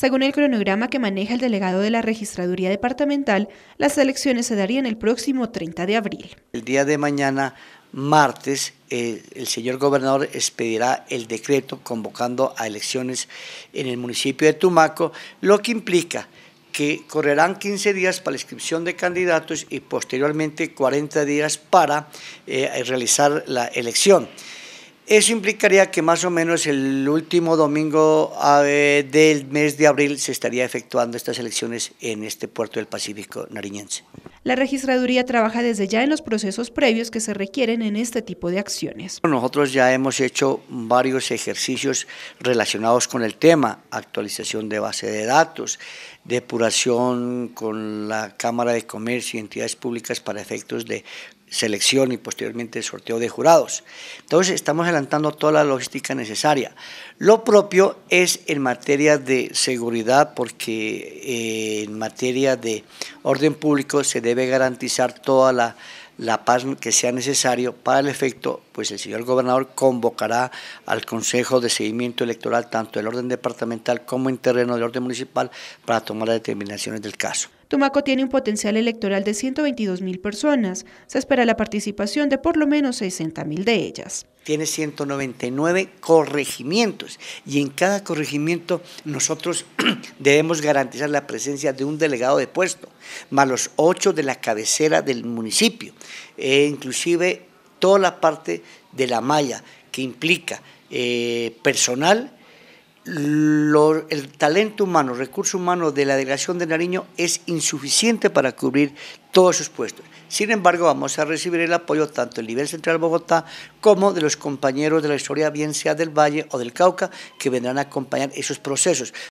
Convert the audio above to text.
Según el cronograma que maneja el delegado de la Registraduría Departamental, las elecciones se darían el próximo 30 de abril. El día de mañana, martes, el señor gobernador expedirá el decreto convocando a elecciones en el municipio de Tumaco, lo que implica que correrán 15 días para la inscripción de candidatos y posteriormente 40 días para eh, realizar la elección. Eso implicaría que más o menos el último domingo del mes de abril se estaría efectuando estas elecciones en este puerto del Pacífico nariñense. La registraduría trabaja desde ya en los procesos previos que se requieren en este tipo de acciones. Nosotros ya hemos hecho varios ejercicios relacionados con el tema, actualización de base de datos, depuración con la Cámara de Comercio y entidades públicas para efectos de selección y posteriormente sorteo de jurados. Entonces estamos adelantando toda la logística necesaria. Lo propio es en materia de seguridad porque eh, en materia de orden público se debe garantizar toda la, la paz que sea necesario para el efecto, pues el señor gobernador convocará al Consejo de Seguimiento Electoral tanto del orden departamental como en terreno del orden municipal para tomar las determinaciones del caso. Tumaco tiene un potencial electoral de 122 mil personas. Se espera la participación de por lo menos 60 mil de ellas. Tiene 199 corregimientos y en cada corregimiento nosotros debemos garantizar la presencia de un delegado de puesto, más los ocho de la cabecera del municipio, e inclusive toda la parte de la malla que implica eh, personal el talento humano, recurso humano de la delegación de Nariño es insuficiente para cubrir todos sus puestos. Sin embargo, vamos a recibir el apoyo tanto del nivel central de Bogotá como de los compañeros de la historia, bien sea del Valle o del Cauca, que vendrán a acompañar esos procesos.